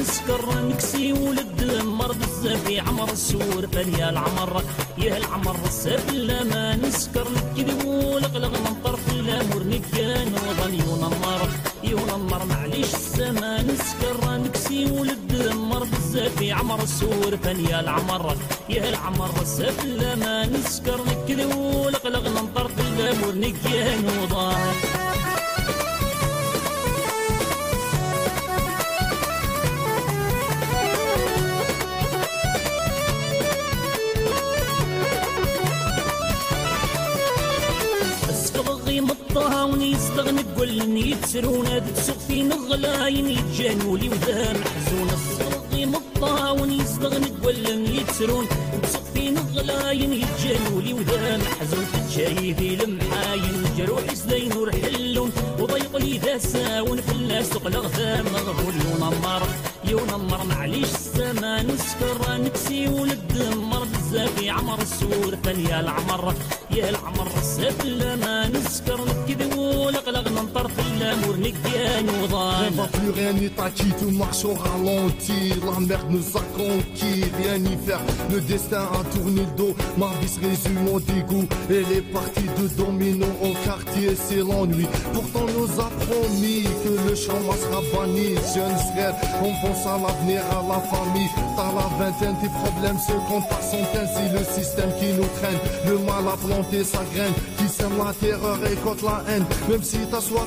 نسكر نكسي ولد مر بزاف يا عمر السور فيا العمر يا العمر الساف لا ما نسكر. نكذب ولغلغ ننطر في الأمور نكان وظن ينمر ينمر معليش السما نسكر. نكسي ولد مر بزاف يا عمر السور فيا العمر يا العمر الساف لا ما نسكر. نكذب ولغلغ ننطر في الأمور نكان وظن مطها ونيستغنى قول يتسرون تسوق في نغلاين يتجانولي وذا محزون. الصغي مطها ونيستغنى قول يتسرون تسوق في نغلاين يتجانولي وذا محزون. تجايبي لمحاين جروح سدين ورحلون وضيق لي ذا ساون في الناس تقلق ذا مغبول ينمر ينمر معليش السما نسكر نكسي ولد بزاف عمر السور ثانية العمر. يا العمر السيف ما نسكر نكذب ولغلغ ننطر في l'amour نكيان وضان On va plus rien y tâcher, tout marche au ralenti La merde nous a conquis, rien y faire Le destin a tourné le dos, ma vie se résume au dégoût Et les parties de domino au quartier c'est l'ennui Pourtant nous a promis que le chômage sera banni Jeunes frères, on pense à l'avenir, à la famille T'as la vingtaine, tes problèmes se comptent par centaines C'est le système qui nous traîne, le mal a planté sa graine Qui sème la terreur et contre la haine Même si t'as soif,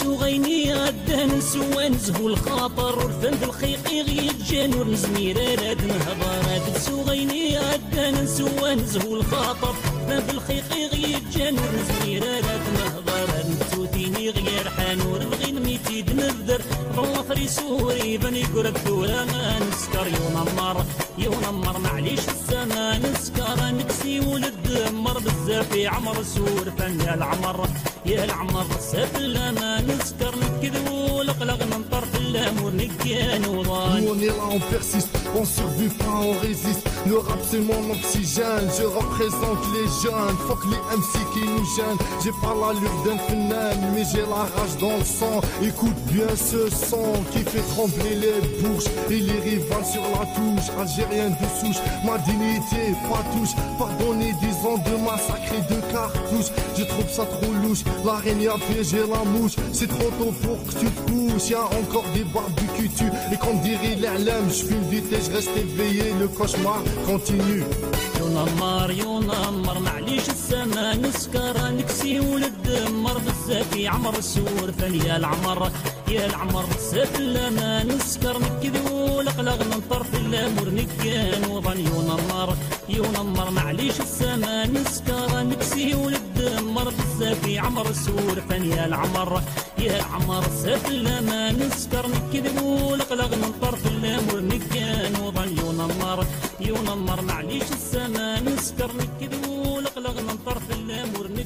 سوغيني غدا سوى نزهو الخاطر ورفن في الخيق يغيب جانور نزمير راد نهضر هاد سوغيني غدا سوى نزهو الخاطر ورفن في الخيق يغيب جانور نزمير راد نهضر نسوتيني غير حانور بغي نميتي دنذر والله فري سوري بني قرب ثورة نسكر. يونمر يونمر معليش السما نسكر نكسي ولد مر بزاف عمر سور فن العمر. يا العمر سفل ما نسكر نكذب ولقلق من طرف الأمور Nous on est là, on persiste, on survit pas, on résiste. Le rap c'est mon oxygène, je représente les jeunes. Fuck les MC qui nous gênent. J'ai pas l'allure d'un phénomène, mais j'ai la rage dans le sang. Écoute bien ce son qui fait trembler les bouches. Et les rivales sur la touche, algérien de souche. Ma dignité, pas touche. Pardonnez dix ans de massacre et de cartouches. Je trouve ça trop louche. L'araignée a piégé la mouche. C'est trop tôt pour que tu te couches. Y'a encore des barbecues tu Et qu'on dirait vite et je reste éveillé. Le cauchemar continue. ينمر ينمر معليش السما نسكر نكسي ولد مر بزاف عمر السور ثانية العمر يا العمر سفل ما نسكر نكذب ولقلق من طرف الأمور نكان وظن ينمر ينمر معليش السما نسكر نكسي ولد مر بزاف عمر السور ثانية العمر يا العمر سفل ما نسكر. نكذب ولقلق من طرف الأمور نكان وظن ينمر. ينمر معليش السما نسكر. نكذب ولقلق من طرف الأمور نكان